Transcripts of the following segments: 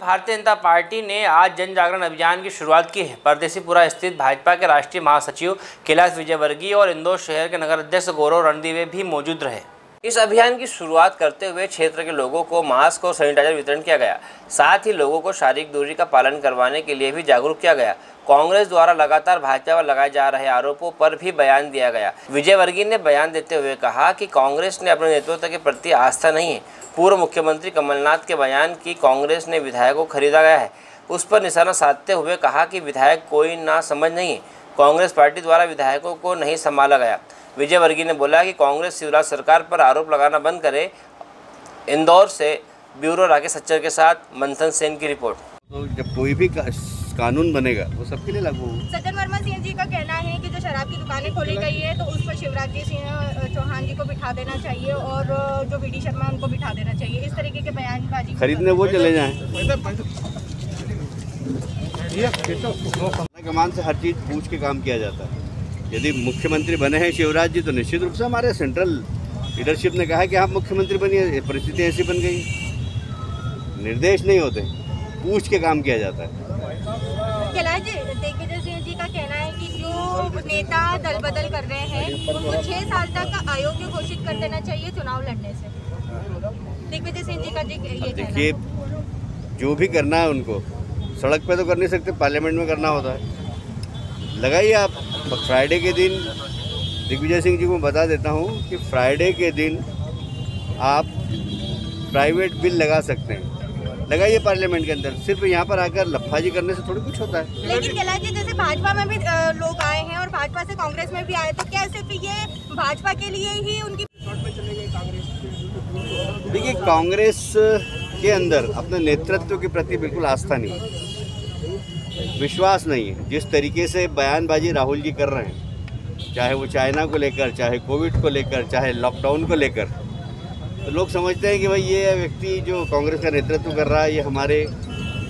Bharatiya Janata party ने आज जन जागरण अभियान की शुरुआत की है। परदेसीपुरा स्थित भाजपा के राष्ट्रीय महासचिव कैलाश विजयवर्गीय और इंदौर शहर के नगर अध्यक्ष गौरव रणदीवे भी मौजूद रहे। इस अभियान की शुरुआत करते हुए क्षेत्र के लोगों को मास्क और सैनिटाइजर वितरण किया गया। साथ ही लोगों को शारीरिक दूरी का पालन करवाने के लिए भी जागरूक किया गया। कांग्रेस द्वारा लगातार भाजपा पर लगाए जा रहे आरोपों पर भी बयान दिया गया। विजय वर्गीय ने बयान देते हुए कहा कि कांग्रेस ने अपने नेतृत्व के प्रति आस्था नहीं है। पूर्व मुख्यमंत्री कमलनाथ के बयान की कांग्रेस ने विधायकों को खरीदा गया है। उस पर निशाना साधते हुए कहा कि विधायक कोई ना समझ नहीं है। कांग्रेस पार्टी द्वारा विधायकों को नहीं संभाला गया। विजय वर्गीय ने बोला कि कांग्रेस शिवराज सरकार पर आरोप लगाना बंद करे। इंदौर से ब्यूरो राकेश सच्चर के साथ मंथन सेन की रिपोर्ट। तो जब कोई भी कानून बनेगा वो सबके लिए लागू होगा। सज्जन वर्मा सिंह जी का कहना है कि जो शराब की दुकानें खोली गई है तो उस पर शिवराज जी सिंह चौहान जी को बिठा देना चाहिए और जो वी डी शर्मा उनको बिठा देना चाहिए। इस तरीके के बयानबाजी खरीदने वो चले जाए। कमान से हर चीज़ पूछ के काम किया जाता है। यदि मुख्यमंत्री बने हैं शिवराज जी तो निश्चित रूप से हमारे सेंट्रल लीडरशिप ने कहा कि आप मुख्यमंत्री बनिए परिस्थिति ऐसी बन गई। निर्देश नहीं होते पूछ के काम किया जाता है। कैलाश दिग्विजय सिंह जी का कहना है कि जो नेता दल बदल कर रहे हैं उनको छह साल तक अयोग्य घोषित कर देना चाहिए चुनाव लड़ने से। दिग्विजय सिंह जी का ये है देखिए जो भी करना है उनको सड़क पे तो कर नहीं सकते पार्लियामेंट में करना होता है। लगाइए आप। फ्राइडे के दिन दिग्विजय सिंह जी को बता देता हूँ कि फ्राइडे के दिन आप प्राइवेट बिल लगा सकते हैं। लगाइए पार्लियामेंट के अंदर। सिर्फ़ यहाँ पर आकर लफाजी करने से थोड़ी कुछ होता है। लेकिन जी जैसे भाजपा में भी लोग आए हैं और भाजपा से कांग्रेस में भी आए तो क्या सिर्फ़ ये भाजपा के लिए ही उनकी देखिए कांग्रेस के अंदर अपने नेतृत्व के प्रति बिल्कुल आस्था नहीं है। विश्वास नहीं है। जिस तरीके से बयानबाजी राहुल जी कर रहे हैं, चाहे वो चाइना को लेकर, चाहे कोविड को लेकर, चाहे लॉकडाउन को लेकर तो लोग समझते हैं कि भाई ये व्यक्ति जो कांग्रेस का नेतृत्व कर रहा है, ये हमारे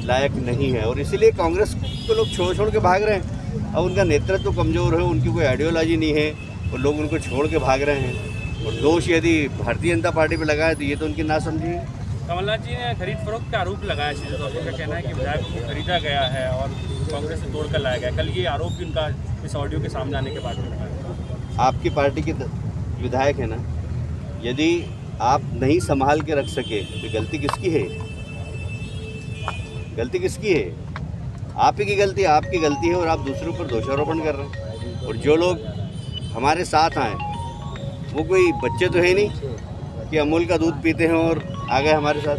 लायक नहीं है। और इसीलिए कांग्रेस को लोग छोड़ छोड़ के भाग रहे हैं। अब उनका नेतृत्व कमज़ोर है, उनकी कोई आइडियोलॉजी नहीं है, और लोग उनको छोड़ के भाग रहे हैं। और दोष यदि भारतीय जनता पार्टी पे लगाए तो ये तो उनकी ना है। कमलनाथ जी ने खरीद फरोख्त का आरोप लगाया सीधे तौर पर कहना है कि विधायक को खरीदा गया है और कांग्रेस से तोड़ कर लाया गया। कल ये आरोप भी उनका इस ऑडियो के सामने आने के बाद में लगाया आपकी पार्टी के विधायक है ना? यदि आप नहीं संभाल के रख सके तो गलती किसकी है? गलती किसकी है? आप ही की गलती आपकी गलती है और आप दूसरों पर दोषारोपण कर रहे हैं। और जो लोग हमारे साथ आए, वो कोई बच्चे तो है नहीं कि अमूल का दूध पीते हैं और आ गए हमारे साथ।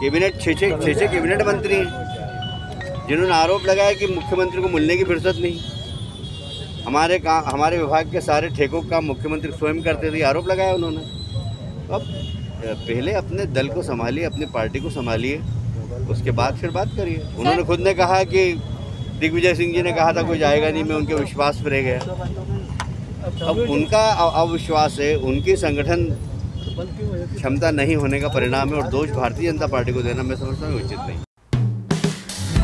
कैबिनेट छः छः छः छः कैबिनेट मंत्री हैं। जिन्होंने आरोप लगाया कि मुख्यमंत्री को मिलने की फुर्सत नहीं। हमारे काम हमारे विभाग के सारे ठेकों का मुख्यमंत्री स्वयं करते थे आरोप लगाया उन्होंने। अब पहले अपने दल को संभालिए अपनी पार्टी को संभालिए उसके बाद फिर बात करिए। उन्होंने खुद ने कहा कि दिग्विजय सिंह जी ने कहा था कोई जाएगा नहीं मैं उनके विश्वास पर रह गया। अब उनका अविश्वास है उनकी संगठन क्षमता नहीं होने का परिणाम है और दोष भारतीय जनता पार्टी को देना मैं समझता हूँ उचित नहीं।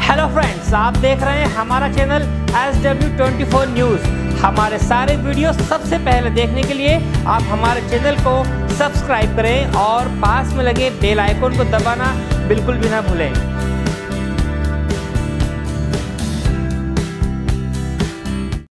हेलो फ्रेंड्स आप देख रहे हैं हमारा channel S W twenty four news हमारे सारे वीडियो सबसे पहले देखने के लिए आप हमारे चैनल को सब्सक्राइब करें और पास में लगे बेल आइकन को दबाना बिल्कुल भी ना भूलें।